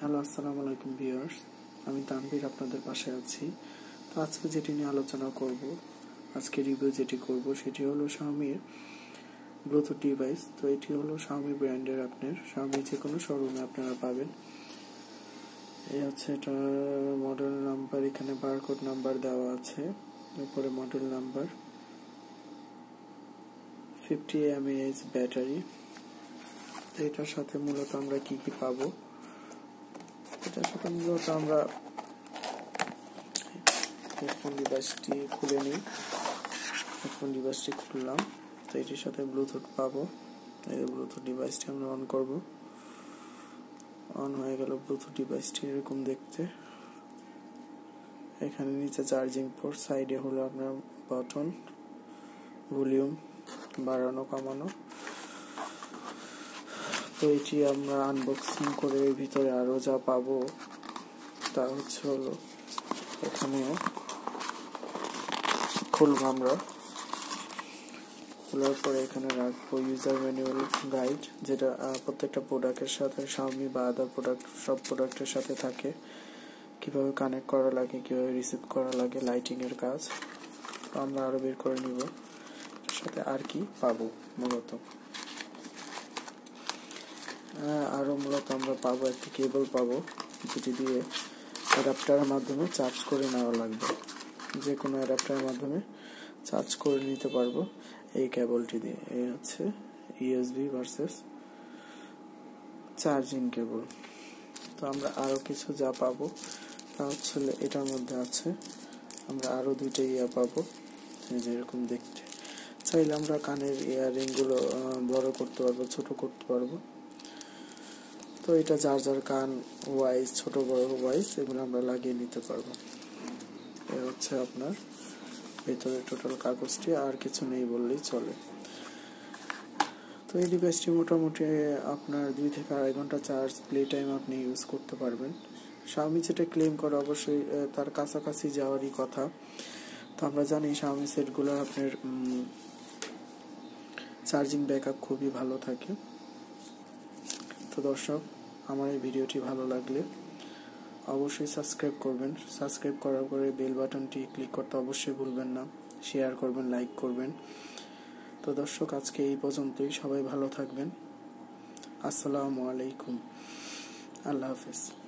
Hello, আসসালামু আলাইকুম viewers. আমি তানভীর আপনাদের পাশে আছি। তো আজকে যেটি নিয়ে আলোচনা করব, আজকে রিভিউ যেটি করব, সেটি হলো শাওমির ব্লুটুথ ডিভাইস তো এটি হলো শাওমি ব্র্যান্ডের আপনার শাওমি যে কোনো শোরুমে আপনারা পাবেন। এই হচ্ছে এটা মডেল নাম্বার এখানে বারকোড নাম্বার দেওয়া আছে। এরপরে model number fifty mAh battery এটার সাথে মূলত আমরা কি কি পাবো? এটার সাথে মূলত আমরা হেডফোন ডিভাইসটি খুলে নিই। হেডফোন ডিভাইসটি খুললাম, তো এটির সাথে ব্লুটুথ পাবো। এই ব্লুটুথ ডিভাইসটি আমরা অন করব। অন হয়ে গেল ব্লুটুথ ডিভাইসটি এরকম দেখতে। এখানে নিচে চার্জিং পোর্ট, সাইডে হলো আপনার বাটন। ভলিউম বাড়ানো, কমানো। তো এটি আমরা আনবক্সিং করে ভিতরে আরও যা পাবো, তা হচ্ছে হলো এখানে খুলবো আমরা। খোলার পরে এখানে রাখব ইউজার ম্যানুয়াল গাইড যেটা প্রত্যেকটা প্রোডাক্টের সাথে শাওমি বা আদার প্রোডাক্ট সব প্রোডাক্টের সাথে থাকে। কীভাবে কানেক্ট করা লাগে, কীভাবে রিসিভ করা লাগে লাইটিং এর কাজ। আমরা আরও বের করে নিব। সাথে আর কি পাবো, মূলত। আরও মূলত আমরা পাবো, একটি কেবল পাবো, যেটি দিয়ে অ্যাডাপ্টারের মাধ্যমে চার্জ করে নেওয়া লাগবে। যে কোনো অ্যাডাপ্টারের মাধ্যমে চার্জ করে নিতে পারব এই কেবলটি দিয়ে। এই হচ্ছে ইউএসবি ভার্সেস চার্জিং কেবল তো আমরা আরও কিছু যা পাবো তা হচ্ছে এটার মধ্যে আছে, আমরা আরও দুইটা ইয়া পাবো। যেরকম দেখতে। চাইলে আমরা কানের ইয়ারিংগুলো বড় করতে পারব, ছোট করতে পারব। তো এটা যার যার কান ওয়াইজ ছোট, বড় ওয়াইজ এগুলো আমরা লাগিয়ে নিতে পারব। এ হচ্ছে আপনার ভেতরে টোটাল কাগজটি, আর কিছু নেই বললেই চলে। তো এই ডিভাইসটি মোটামুটি আপনার দুই থেকে আড়াই ঘণ্টা চার্জ প্লে টাইম আপনি ইউজ করতে পারবেন। স্বামী যেটা ক্লেম করে অবশ্যই তার কাছাকাছি যাওয়ারই কথা। তো আমরা জানি স্বামী সেটগুলো আপনার চার্জিং ব্যাকআপ খুবই ভালো থাকে। তো দর্শক আমার এই ভিডিওটি ভালো লাগলে অবশ্যই সাবস্ক্রাইব করবেন। সাবস্ক্রাইব করার পরে বেল বাটনটি ক্লিক করতে অবশ্যই ভুলবেন না। শেয়ার করবেন, লাইক করবেন। তো দর্শক, আজকে এই পর্যন্তই। সবাই ভালো থাকবেন। আসসালামু আলাইকুম। আল্লাহ হাফেজ।